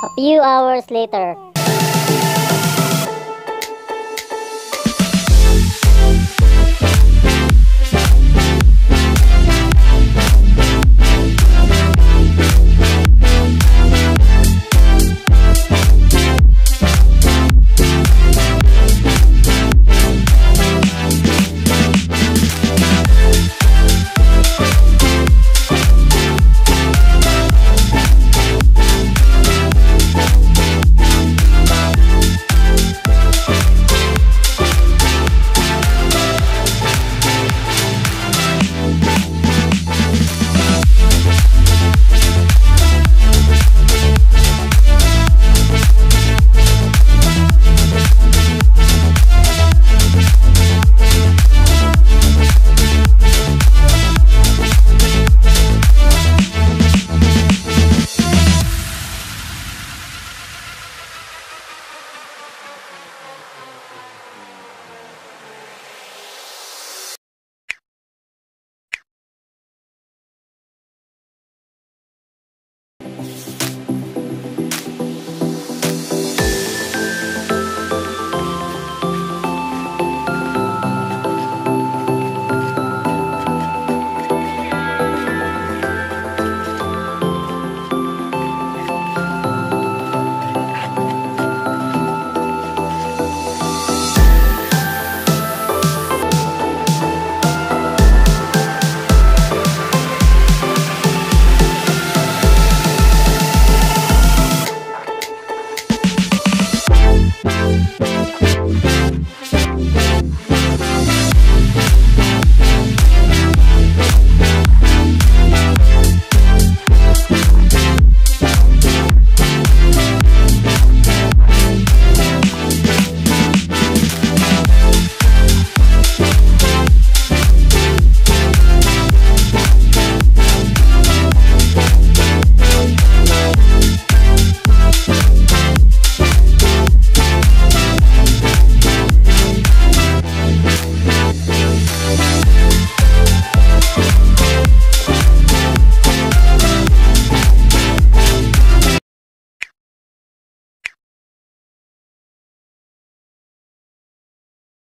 A few hours later,